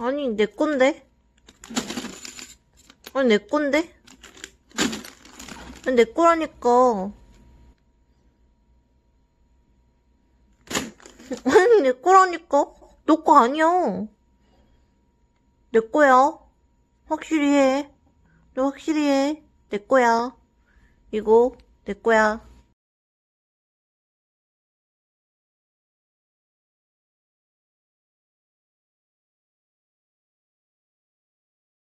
아니, 내 건데? 아니, 내 건데? 아니, 내 거라니까. 아니, 내 거라니까. 너 거 아니야. 내 거야. 확실히 해. 너 확실히 해. 내 거야. 이거, 내 거야.